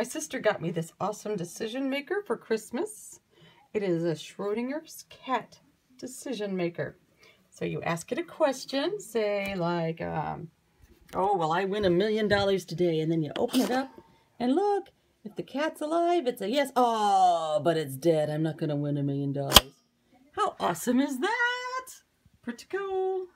My sister got me this awesome decision maker for Christmas. It is a Schrodinger's cat decision maker. So you ask it a question, say like, um, oh, well, I win a million dollars today? And then you open it up and look, if the cat's alive, it's a yes. Oh, but it's dead. I'm not going to win a million dollars. How awesome is that? Pretty cool.